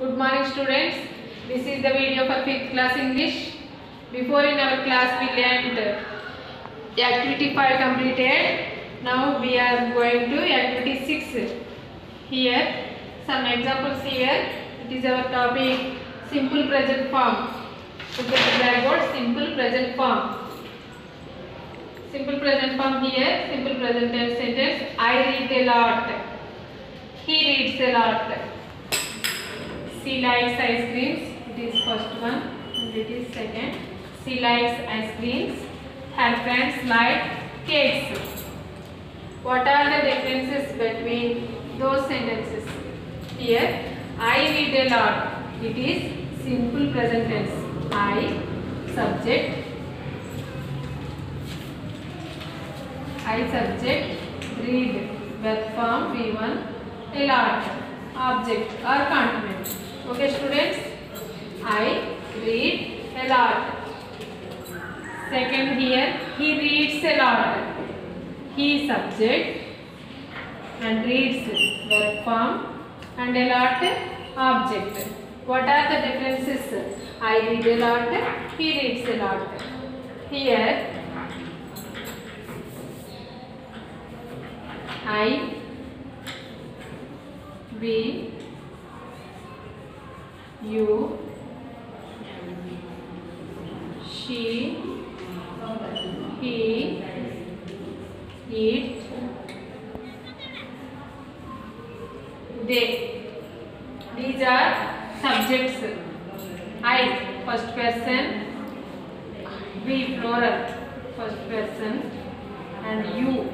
Good morning students. This is the video for 5th class English. Before in our class we learned the activity 5 completed. Now we are going to activity 6. Here some examples here. It is our topic simple present form. Look at the blackboard simple present form. Simple present form here. Simple present tense sentence. I read a lot. He reads a lot. she likes ice creams it is first one and it is second she likes ice creams her friends like cakes what are the differences between those sentences here i read a lot it is simple present tense i subject i subject read verb form v1 a lot object or continent Okay students, I read a lot. Second here, he reads a lot. He subject and reads verb form and a lot object. What are the differences? I read a lot, he reads a lot. Here, I, we, you, she, he, it, they. These are subjects. I, first person, we, plural, first person, and you,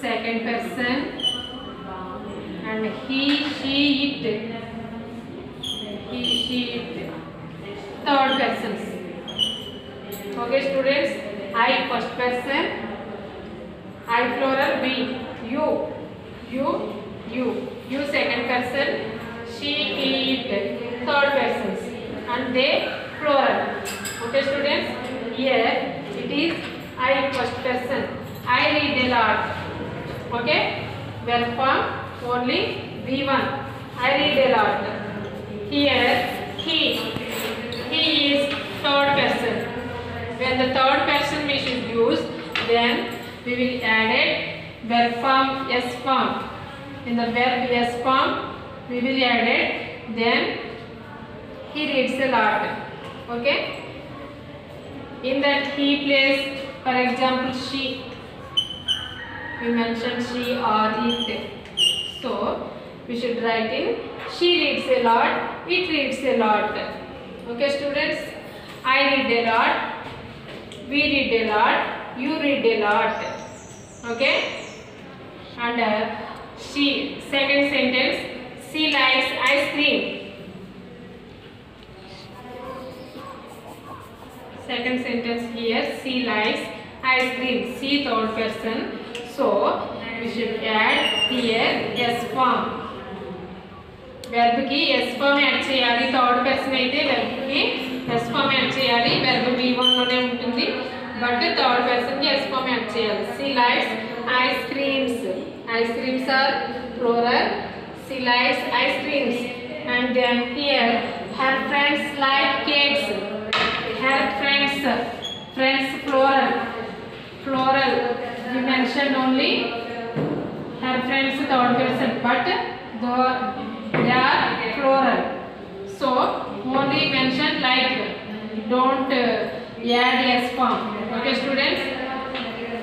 second person, and he, she, it, receipt third person okay students i first person i plural we you you you you second person she it third person and they plural okay students here it is i first person i read a lot okay well form only v1 i read a lot here he. He is third person. When the third person we should use, then we will add it verb form s form. In the verb s form, we will add it. Then he reads a lot. Okay. In that he place, for example, she. We mentioned she or it. So we should write in she reads a lot it reads a lot okay students i read a lot we read a lot you read a lot okay and uh, she second sentence she likes ice cream second sentence here she likes ice cream she third person so we should add here s form వెర్బ్కి S form add చేయాలి third person అయితే వెర్బ్కి S form add చేయాలి verb be వన్లోనే ఉంటుంది but third పర్సన్కి S form add చేయాలి she likes ice creams ice creams are plural she likes ice creams and then here her friends like cakes her friends friends plural plural we mentioned only her friends third person but the they are plural. So only mention like don't uh, add s form. Okay, students.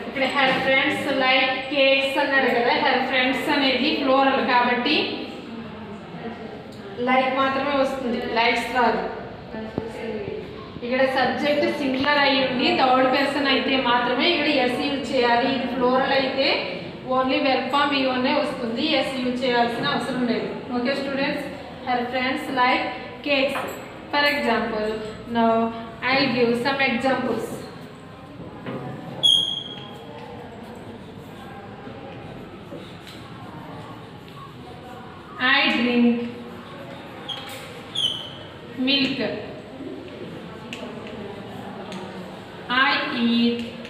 ఇక్కడ her friends like cakes అన్నాడు కదా her friends అనేది plural కాబట్టి like మాత్రమే వస్తుంది likes రాదు ఇక్కడ subject singular అయ్యి ఉండి థర్డ్ పర్సన్ అయితే మాత్రమే ఇక్కడ ఎస్ యూజ్ చేయాలి ఇది ఫ్లోరల్ అయితే ओनली वेलफाम इवे वो एस यूज अवसर लेके स्टूडेंट हर फ्रेंड्स लाइक के for example now I'll give some example I drink milk. I eat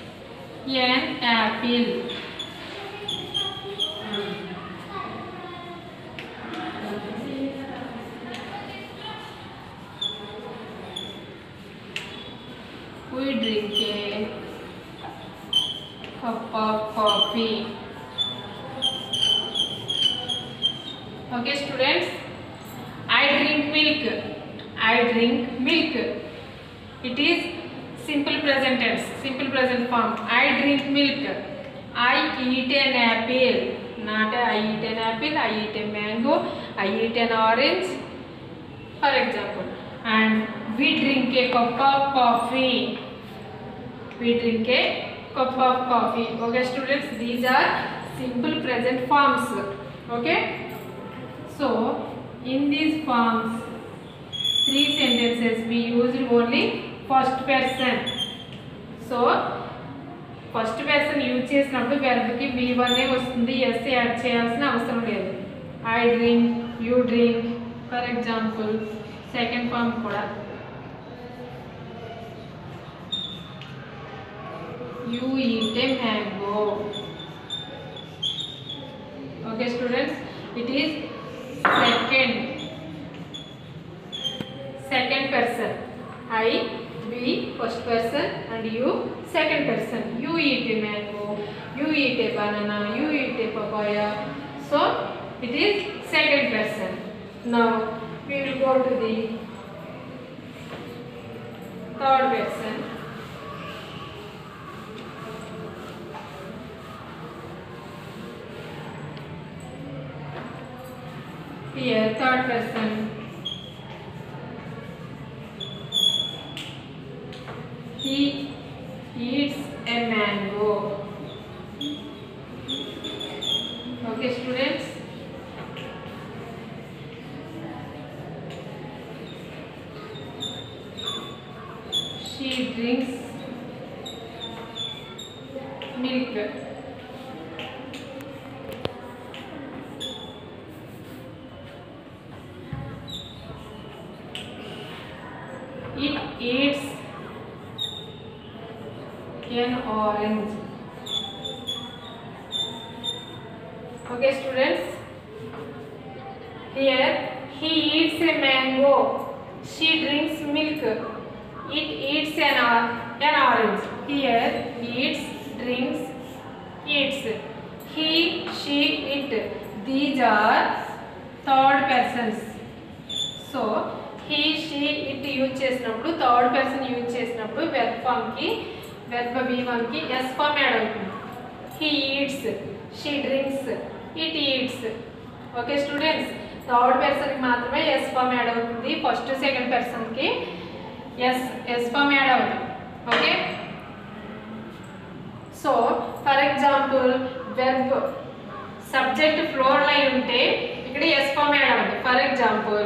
an apple. इनके cup of coffee okay students i drink milk i drink milk it is simple present tense simple present form i drink milk i eat an apple not i eat an apple i eat a mango i eat an orange for example and we drink a cup of coffee we drink a cup of coffee okay students these are simple present forms okay so in these forms three sentences we used only first person so first person use చేసినప్పుడు వెర్బ్కి be వన్నే వస్తుంది S add చేయాల్సిన అవసరం లేదు I drink you drink for example second form కూడా you eat a mango okay students it is second second person i we first person and you second person you eat a mango you eat a banana you eat a papaya so it is second person now we will go to the third person person. He eats a mango. Okay, students. it eats an orange okay students here he eats a mango she drinks milk it eats an, an orange here eats drinks eats he she it these are third persons so he she it use చేసినప్పుడు third person use చేసినప్పుడు verb ఫామ్కి verb be వన్కి S form add అవుతుంది he eats she drinks it eats okay students third పర్సన్కి మాత్రమే S form add అవుతుంది first second పర్సన్కి S S form add అవుతుంది okay so for example verb subject ఫ్లోర్లో ఉంటే ఇక్కడ ఎస్ ఫామ్ యాడ్ అవుతుంది for example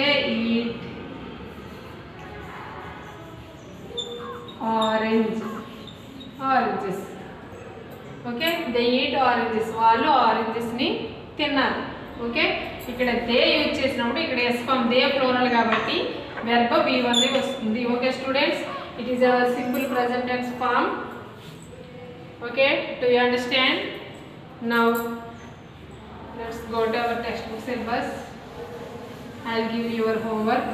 they eat orange oranges okay they eat oranges వాళ్ళు ఆరెంజెస్ని తిన్నారు ఓకే ఇక్కడ దే యూజ్ చేసినప్పుడు ఇక్కడ ఎస్ఫామ్ దే ఫ్లోరల్ కాబట్టి వెర్బ్ వి వన్ది వస్తుంది okay students it is our simple present tense form okay do you understand now let's go to our textbook syllabus I'll give your homework.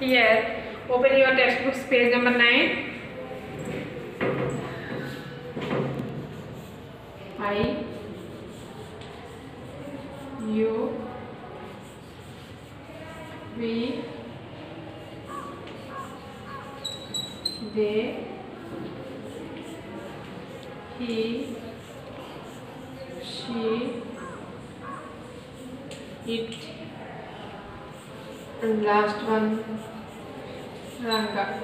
Here, open your textbook page number nine. I and last one Ranga.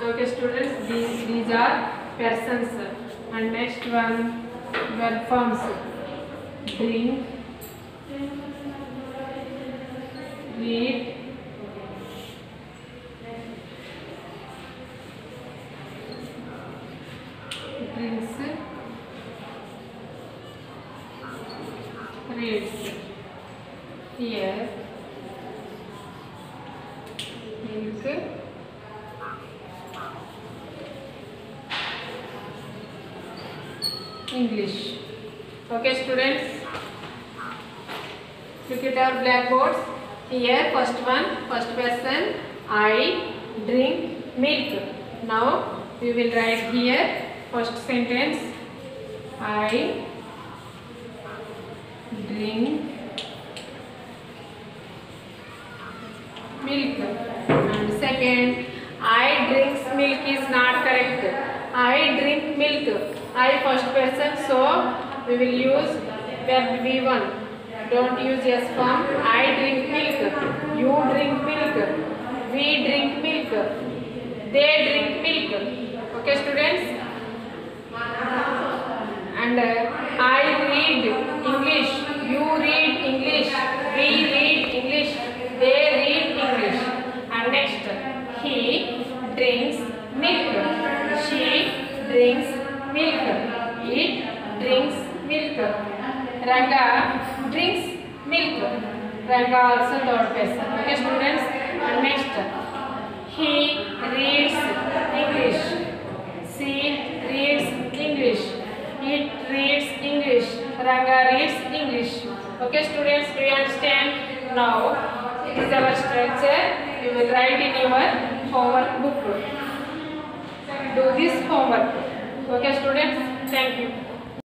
Okay students, these, these are persons and next one verb forms. Drink, read, drinks, reads. Here Okay students, look at our blackboards. Here first question, I drink milk. Now we will write here first sentence, I drink milk, and second, I drinks milk is not correct. I drink milk, I first person, so we will use verb V1. Don't use S form. I drink milk. You drink milk. We drink milk. They drink milk. Okay students? And uh, I read. understand now. It is our structure. You will write in your homework book. Do this homework. Okay, students. Thank you.